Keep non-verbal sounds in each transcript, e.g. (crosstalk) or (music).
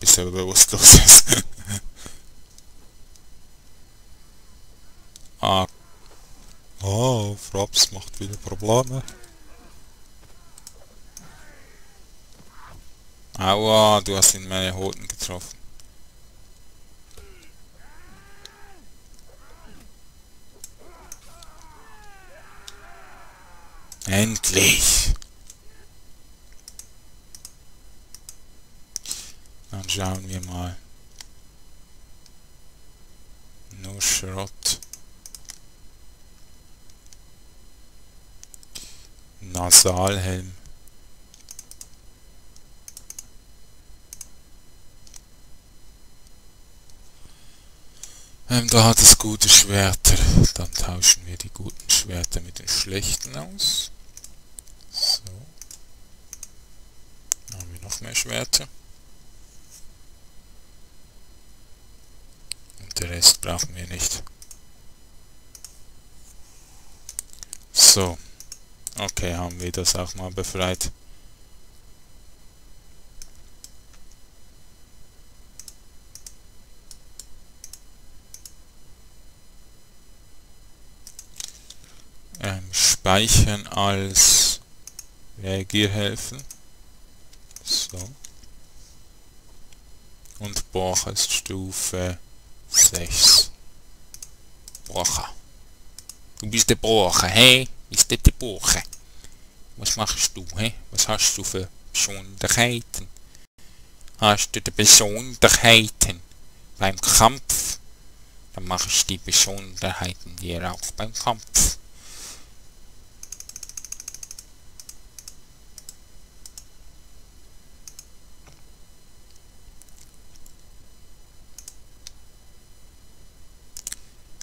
bis er bewusstlos ist. (laughs) ah. Oh, Frops macht wieder Probleme. Aua, du hast in meine Hoden getroffen. Endlich! Schauen wir mal. Nur Schrott. Nasalhelm. Ähm, da hat es gute Schwerter. Dann tauschen wir die guten Schwerter mit den schlechten aus. So. Haben wir noch mehr Schwerter. Der Rest brauchen wir nicht. So. Okay, haben wir das auch mal befreit. speichern als Reagierhelfen. So. Und Borcher ist Stufe 6. Borcher. Du bist der Borcher, hey? Ist das der Borcher? Was machst du, hey? Was hast du für Besonderheiten? Hast du die Besonderheiten beim Kampf? Dann machst du die Besonderheiten dir auch beim Kampf.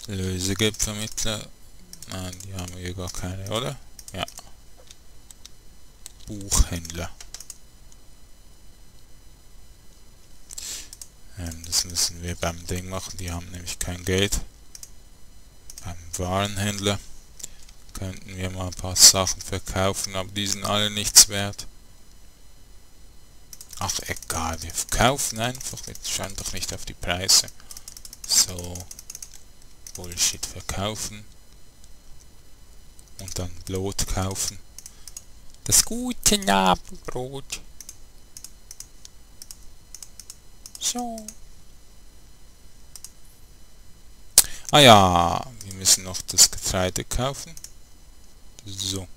Lösegeldvermittler. Nein, die haben wir gar keine, oder? Ja. Buchhändler. Ähm, das müssen wir beim Ding machen, die haben nämlich kein Geld. Beim Warenhändler könnten wir mal ein paar Sachen verkaufen, aber die sind alle nichts wert. Ach egal, wir verkaufen einfach, wir schauen doch nicht auf die Preise. So, Bullshit verkaufen und dann Brot kaufen. Das gute Abendbrot. So. Ah ja, wir müssen noch das Getreide kaufen. So.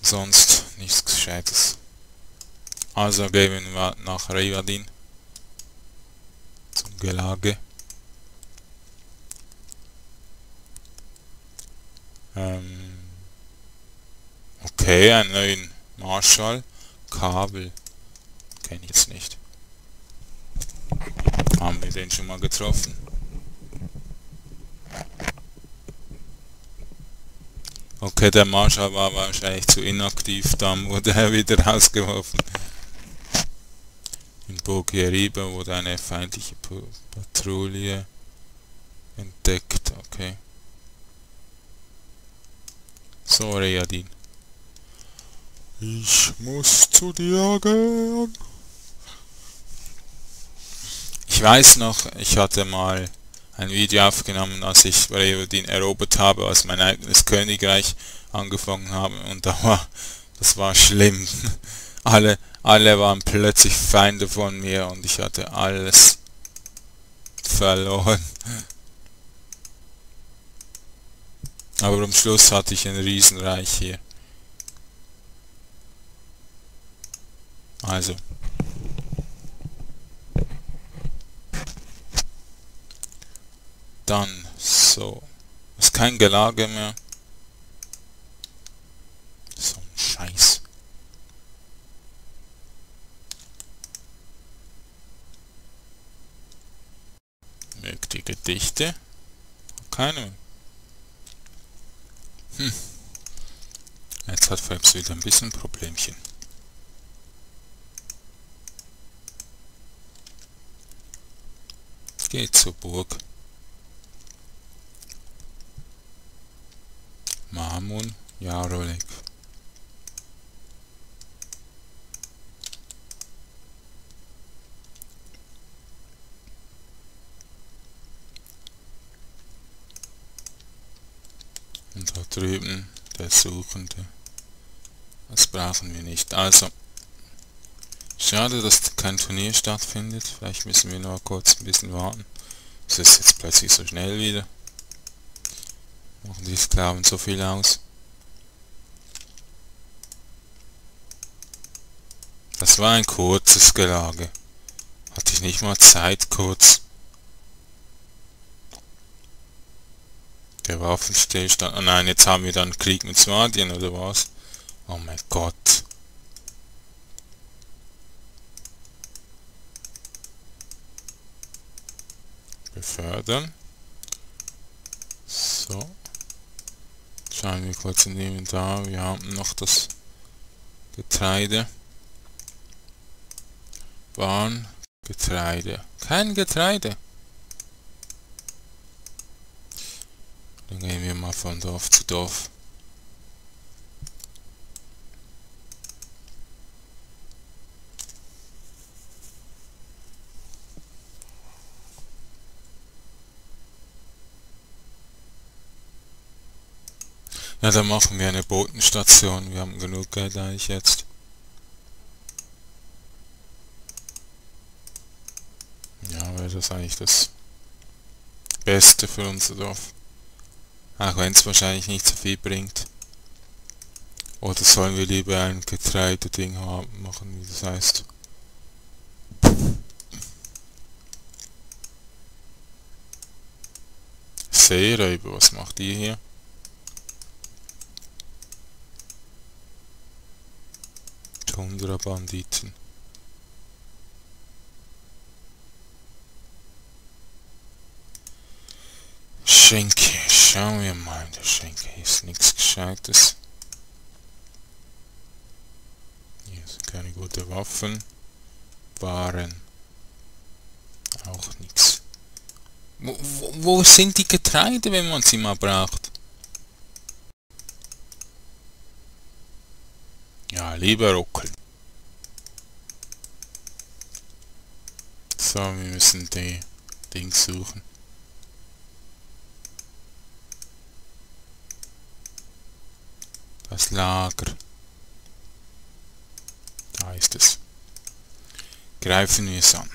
Sonst nichts Gescheites. Also gehen wir nach Revadin. Gelage. Ähm okay, einen neuen Marshall. Kabel. Kenne ich jetzt nicht. Haben wir den schon mal getroffen? Okay, der Marshall war wahrscheinlich zu inaktiv, dann wurde er wieder (laughs) rausgeworfen. Bulgarien wurde eine feindliche Patrouille entdeckt. Okay. So, Rejadin. Ich muss zu dir gehen. Ich weiß noch, ich hatte mal ein Video aufgenommen, als ich Rejadin erobert habe, als mein eigenes Königreich angefangen habe und da war, das war schlimm. Alle alle waren plötzlich Feinde von mir und ich hatte alles verloren. Aber am Schluss hatte ich ein Riesenreich hier. Also. Dann so. Ist kein Gelage mehr. So ein Scheiß. Die Gedichte? Keine. Hm. Jetzt hat Phelps wieder ein bisschen Problemchen. Geht zur Burg. Mamun Jarolek. Drüben, der Suchende. Das brauchen wir nicht. Also, schade, dass kein Turnier stattfindet. Vielleicht müssen wir noch kurz ein bisschen warten. Es ist jetzt plötzlich so schnell wieder. Machen die Sklaven so viel aus. Das war ein kurzes Gelage. Hatte ich nicht mal Zeit kurz. Der Waffenstillstand. Oh nein, jetzt haben wir dann Krieg mit Swadien oder was? Oh mein Gott. Befördern. So. Schauen wir kurz in den Inventar. Wir haben noch das Getreide. Waren Getreide. Kein Getreide. Dann gehen wir mal von Dorf zu Dorf. Ja, dann machen wir eine Botenstation. Wir haben genug Geld eigentlich jetzt. Ja, wäre das eigentlich das Beste für unser Dorf. Auch wenn es wahrscheinlich nicht so viel bringt. Oder sollen wir lieber ein Getreide-Ding machen, wie das heißt. Seeräuber, was macht ihr hier? Tundra-Banditen. Schenke, schauen wir mal, der Schenke ist nichts Gescheites. Hier sind keine gute Waffen. Waren. Auch nichts. Wo, wo, wo sind die Getreide, wenn man sie mal braucht? Ja, lieber ruckeln. So, wir müssen die Dings suchen. Das Lager. Da ist es. Greifen wir es an.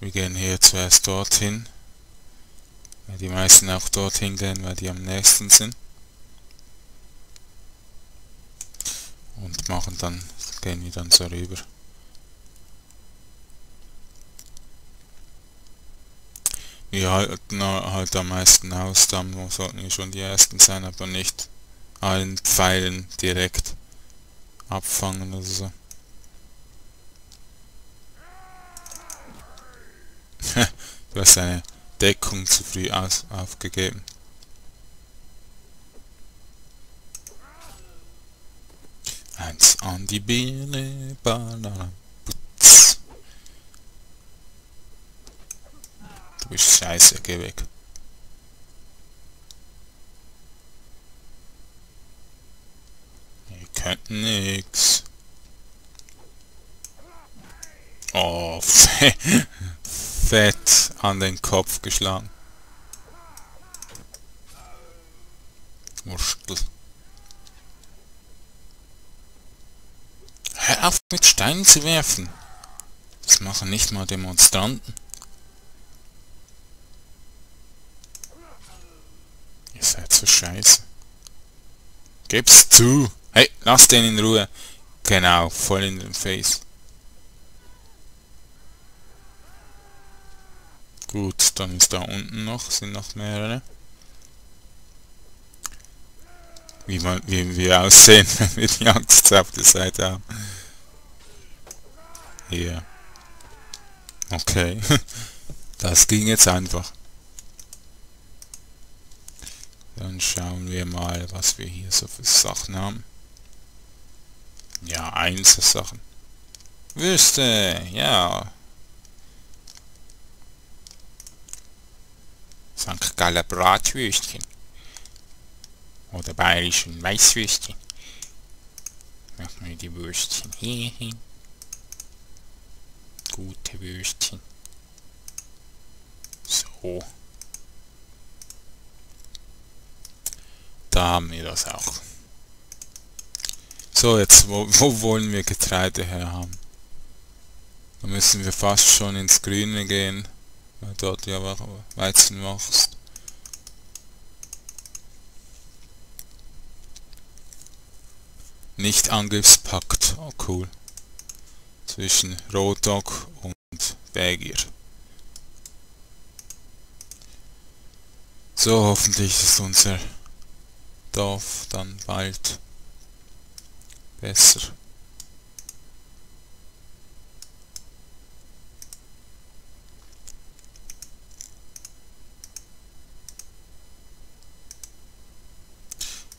Wir gehen hier zuerst dorthin. Weil die meisten auch dorthin gehen, weil die am nächsten sind. Und machen dann, gehen wir dann so rüber. Wir halten halt am meisten aus, da sollten wir schon die ersten sein, aber nicht allen Pfeilen direkt abfangen oder so. (laughs) du hast eine Deckung zu früh aus aufgegeben. Eins an die Birne, Banana, Bist scheiße, geh weg. Ihr könnt nix. Oh, (laughs) fett an den Kopf geschlagen. Wurstel. Hör auf mit Steinen zu werfen. Das machen nicht mal Demonstranten. Ihr seid so scheiße. Geb's zu. Hey, lass den in Ruhe. Genau, voll in den Face. Gut, dann ist da unten noch, sind noch mehrere. Wie, man, wie wir aussehen, (laughs) wenn wir die Angst auf der Seite haben. Hier. Okay. (laughs) Das ging jetzt einfach. Dann schauen wir mal, was wir hier so für Sachen haben. Ja, Einzelsachen. Wüste, ja. St. Galler Bratwürstchen. Oder bayerischen Weißwürstchen. Machen wir die Würstchen hier hin. Gute Würstchen. So. Da haben wir das auch. So, jetzt, wo, wo wollen wir Getreide her haben? Da müssen wir fast schon ins Grüne gehen, weil dort ja Weizen wächst. Nicht Angriffspakt, oh cool. Zwischen Rotok und Belgier. So, hoffentlich ist unser Dorf dann bald besser.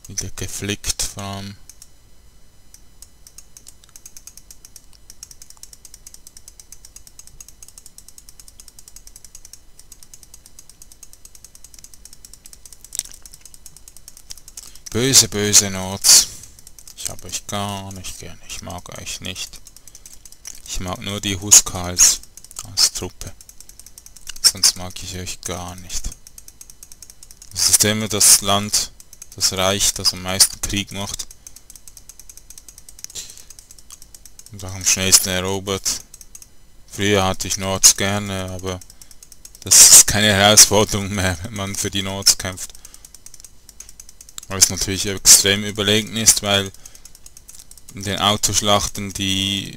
Wieder geflickt vor Böse, böse Nots. Ich habe euch gar nicht gern. Ich mag euch nicht. Ich mag nur die Huskals als Truppe. Sonst mag ich euch gar nicht. Es ist immer das Land, das Reich, das am meisten Krieg macht. Und auch am schnellsten erobert. Früher hatte ich Nords gerne, aber das ist keine Herausforderung mehr, wenn man für die Nords kämpft. Was natürlich extrem überlegen ist, weil in den Autoschlachten die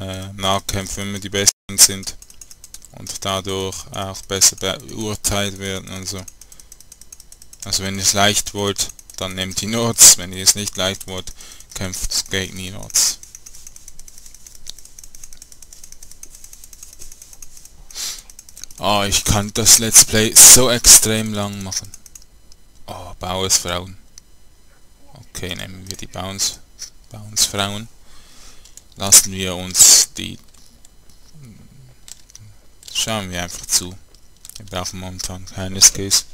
äh, Nahkämpfe immer die besten sind und dadurch auch besser beurteilt werden. Also, also wenn ihr es leicht wollt, dann nehmt die Notes. Wenn ihr es nicht leicht wollt, kämpft gegen die. Ah, oh, ich kann das Let's Play so extrem lang machen. Oh, Bauersfrauen. Okay, nehmen wir die Bauens, Bauensfrauen. Lassen wir uns die... Schauen wir einfach zu. Wir brauchen momentan keine Skills.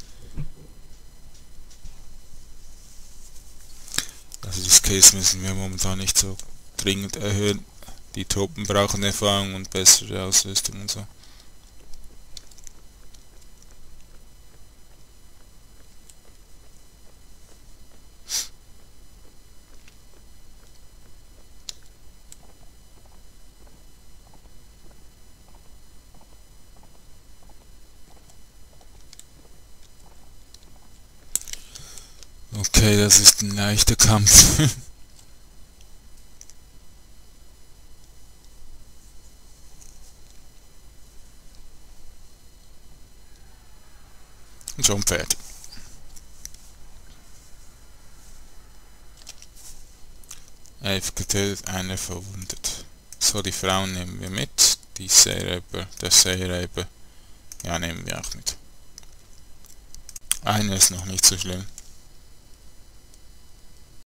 Also die Skills müssen wir momentan nicht so dringend erhöhen. Die Truppen brauchen Erfahrung und bessere Ausrüstung und so. Okay, das ist ein leichter Kampf. Und schon fertig. Elf getötet, einer verwundet. So, die Frauen nehmen wir mit. Die Seeräber, der Seeräber, ja, nehmen wir auch mit. Einer ist noch nicht so schlimm.